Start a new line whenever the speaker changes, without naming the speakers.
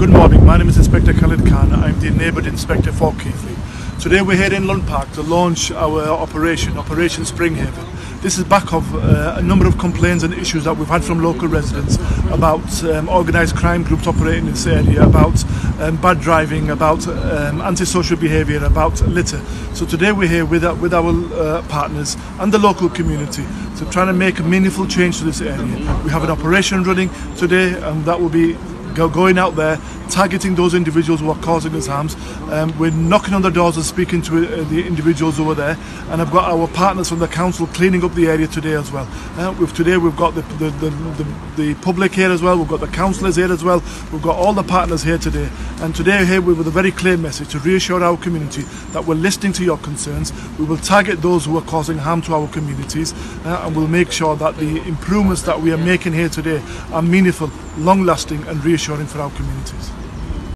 Good morning, my name is Inspector Khalid Khan. I'm the neighbourhood inspector for Keighley. Today we're here in Lund Park to launch our operation, Operation Springhaven. This is back of uh, a number of complaints and issues that we've had from local residents about um, organised crime groups operating in this area, about um, bad driving, about um, antisocial behaviour, about litter. So today we're here with, our, with our uh, partners and the local community to try to make a meaningful change to this area. We have an operation running today and that will be go, going out there, targeting those individuals who are causing us harms. Um, we're knocking on their doors and speaking to uh, the individuals over there, and I've got our partners from the council cleaning up the area today as well. Uh, we've, today we've got the the, the, the, the public here as well, we've got the councillors here as well, we've got all the partners here today, and today here with a very clear message to reassure our community that we're listening to your concerns, we will target those who are causing harm to our communities, uh, and we'll make sure that the improvements that we are making here today are meaningful, long-lasting and reassuring for our communities.